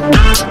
Bye.